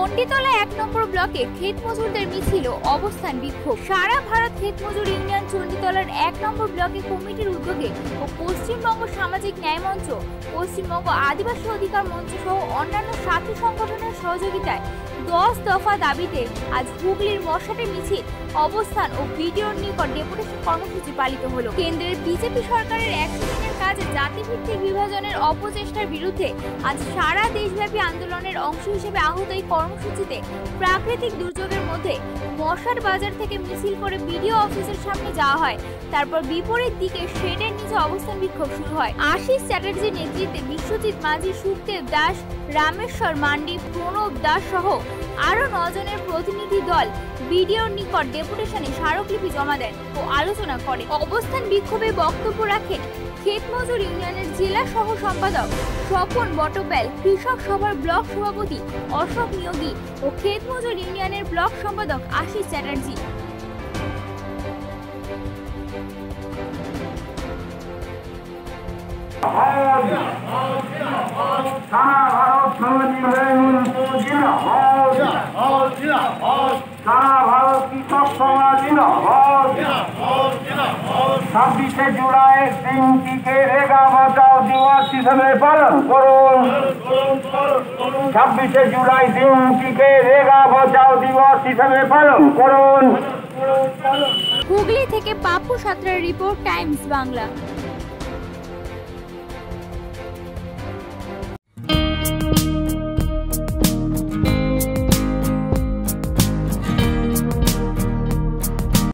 চণ্ডীতলা এক নম্বর ব্লকে ক্ষেত মজুরদের মিছিল, অবস্থান বিক্ষোভ। সারা ভারত ক্ষেত মজুর ইউনিয়ন চণ্ডীতলার এক নম্বর ব্লকে কমিটির উদ্যোগে ও পশ্চিমবঙ্গ সামাজিক ন্যায় মঞ্চ, পশ্চিমবঙ্গ আদিবাসী অধিকার মঞ্চ সহ অন্যান্য সাথী সংগঠনের সহযোগিতায় দশ দফা দাবিতে আজ হুগলির মশাটে মিছিল, অবস্থান ও ভিডিওর নিকট ডেপুটেশন কর্মসূচি পালিত হলো। কেন্দ্রের বিজেপি সরকারের একশো দিনের কাজে জাতিভিত্তিক বিভাজনের অপচেষ্টার বিরুদ্ধে আজ সারা দেশব্যাপী আন্দোলনের অংশ হিসেবে আহত এই কর্মসূচিতে প্রাকৃতিক দুর্যোগের মধ্যে মশার বাজার থেকে মিছিল করে বিডিও অফিসের সামনে যাওয়া হয়। তারপর বিপরীত দিকে শেডের নিচে অবস্থান বিক্ষোভ শুরু হয়। আশিস চ্যাটার্জির নেতৃত্বে বিশ্বজিৎ মাঝি, সুখদেব দাস, রামেশ্বর মান্ডি, প্রণব দাস সহ আরও নজনের প্রতিনিধি দল বিডিওর নিকট ডেপুটেশনে স্মারকলিপি জমা দেন ও আলোচনা করে অবস্থান বিক্ষোভে বক্তব্য রাখেন ক্ষেত মজুর ইউনিয়নের জেলা সহ সম্পাদক স্বপন বটব্যাল কৃষক সভার ব্লক সভাপতি অশোক নিয়োগী ও ক্ষেত মজুর ইউনিয়নের ব্লক সম্পাদক আশিস চ্যাটার্জি সারা ভারত সারা ভারত কৃষক সমাজ জিন্দাবাদ ছাব্বিশে জুলাই দিনটিকে রেগা বাঁচাও দিবস হিসেবে পালন করুন। ছাব্বিশে জুলাই দিনটিকে রেগা বাঁচাও দিবস হিসেবে পালন করুন। হুগলি থেকে পাপু সাঁতরার রিপোর্ট, টাইমস বাংলা।